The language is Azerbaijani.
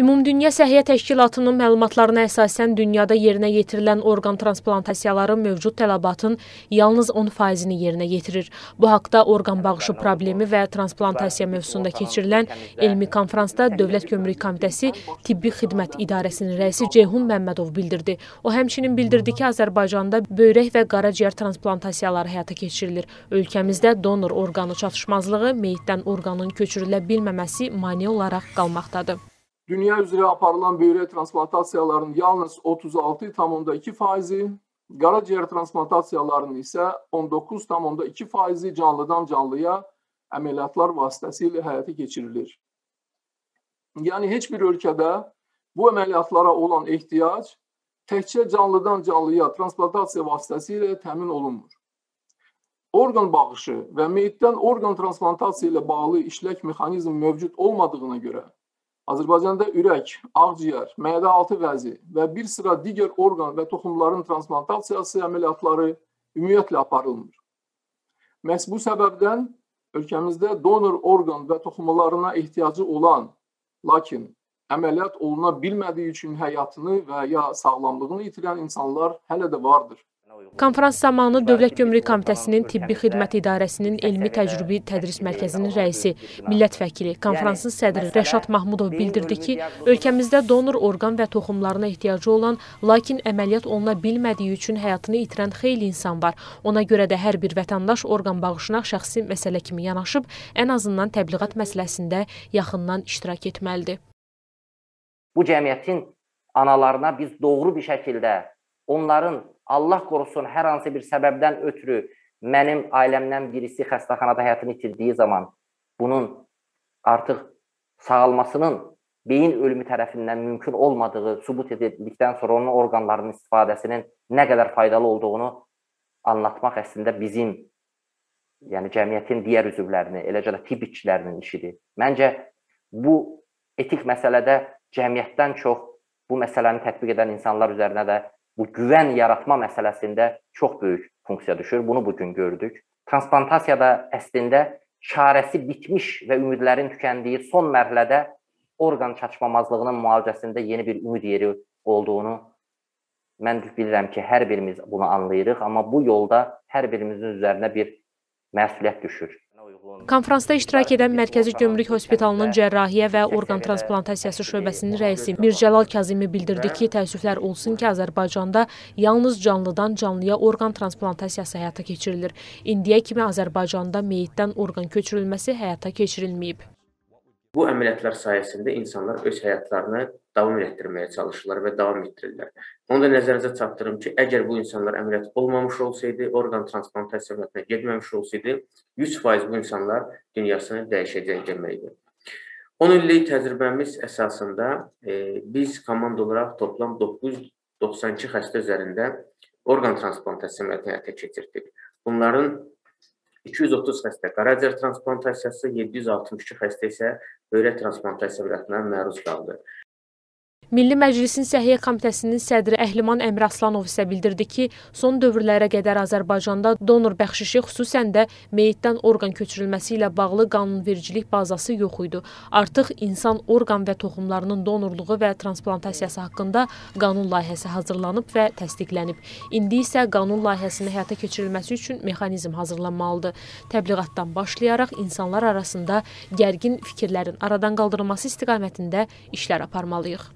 Ümumdünya Səhiyyə Təşkilatının məlumatlarına əsasən dünyada yerinə yetirilən orqan transplantasiyaları mövcud tələbatın yalnız 10%-ni yerinə yetirir. Bu haqda orqan bağışı problemi və transplantasiya mövzusunda keçirilən elmi konfransda Dövlət Gömrük Komitəsi Tibbi Xidmət İdarəsinin rəisi Ceyhun Məmmədov bildirdi. O həmçinin bildirdi ki, Azərbaycanda böyrək və qaraciyər transplantasiyaları həyata keçirilir. Ölkəmizdə donor orqanı çatışmazlığı meyitdən orqanın köçürülə bilməməsi mane olaraq qalmaqdadır. Dünya üzrə aparılan böyrək transplantasiyalarının yalnız 36,2 faizi, qaraciyər transplantasiyalarının isə 19,2 faizi canlıdan canlıya əməliyyatlar vasitəsilə həyata keçirilir. Yəni heç bir ölkədə bu əməliyyatlara olan ehtiyac təkcə canlıdan canlıya transplantasiya vasitəsilə təmin olunmur. Orqan bağışı və meyitdən orqan transplantasiya ilə bağlı işlək mexanizm mövcud olmadığına görə Azərbaycanda ürək, ağciyər, mədə altı vəzi və bir sıra digər orqan və toxumların transplantasiyası əməliyyatları ümumiyyətlə aparılmır. Məhz bu səbəbdən ölkəmizdə donor orqan və toxumalarına ehtiyacı olan, lakin əməliyyat oluna bilmədiyi üçün həyatını və ya sağlamlığını itirən insanlar hələ də vardır. Konfrans zamanı Dövlət Gömrük Komitəsinin Tibbi Xidmət İdarəsinin Elmi Təcrübi Tədris Mərkəzinin rəisi, millət vəkili, konfransın sədri Rəşad Mahmudov bildirdi ki, ölkəmizdə donor orqan və toxumlarına ehtiyacı olan, lakin əməliyyat oluna bilmədiyi üçün həyatını itirən xeyli insan var. Ona görə də hər bir vətəndaş orqan bağışına şəxsi məsələ kimi yanaşıb, ən azından təbliğat məsələsində yaxından iştirak etməlidir. Bu cəmiyyətin analarına biz doğru bir şəkildə onların Allah qorusun hər hansı bir səbəbdən ötürü mənim ailəmdən birisi xəstəxanada həyatını itirdiyi zaman bunun artıq sağalmasının beyin ölümü tərəfindən mümkün olmadığı sübut edildikdən sonra onun orqanlarının istifadəsinin nə qədər faydalı olduğunu anlatmaq əslində bizim yəni cəmiyyətin digər üzvlərini, eləcə də tibb işçilərinin işidir. Məncə bu etik məsələdə cəmiyyətdən çox bu məsələni tətbiq edən insanlar üzərinə də bu güvən yaratma məsələsində çox böyük funksiya düşür. Bunu bu gün gördük. Transplantasiyada əslində çarəsi bitmiş və ümidlərin tükəndiyi son mərhələdə orqan çatışmamazlığının müalicəsində yeni bir ümid yeri olduğunu mən bilirəm ki, hər birimiz bunu anlayırıq, amma bu yolda hər birimizin üzərinə bir məsuliyyət düşür. Konfransda iştirak edən Mərkəzi Gömrük Hospitalının cərrahiyyə və orqan transplantasiyası şöbəsinin rəisi Mircəlal Kazimi bildirdi ki, təəssüflər olsun ki, Azərbaycanda yalnız canlıdan canlıya orqan transplantasiyası həyata keçirilir. İndiyə kimi Azərbaycanda meyitdən orqan köçürülməsi həyata keçirilməyib. Bu əməliyyatlar sayəsində insanlar öz həyatlarını davam etdirməyə çalışırlar və davam etdirirlər. Onu da nəzərinizə çatdırım ki, əgər bu insanlar əməliyyat olmamış olsaydı, orqan transplantasiya əməliyyatına getməmiş olsaydı, 100% bu insanlar dünyasını dəyişəcək deməkdir. 10 illik təcrübəmiz əsasında e, biz komanda olaraq toplam 992 xəstə üzərində orqan transplantasiya əməliyyatını həyata keçirdik. Bunların 230 xəstə qaraciyər transplantasiyası, 762 xəstə isə böyrək transplantasiya əməliyyatına məruz qaldı. Milli Məclisin Səhiyyə Komitəsinin sədri Əhliman Əmir Aslanov isə bildirdi ki, son dövrlərə qədər Azərbaycanda donor bəxşişi xüsusən də meyitdən orqan köçürülməsi ilə bağlı qanunvericilik bazası yox idi. Artıq insan orqan və toxumlarının donorluğu və transplantasiyası haqqında qanun layihəsi hazırlanıb və təsdiqlənib. İndi isə qanun layihəsinin həyata keçirilməsi üçün mexanizm hazırlanmalıdır. Təbliğatdan başlayaraq insanlar arasında gərgin fikirlərin aradan qaldırılması istiqamətində işlər aparmalıyıq.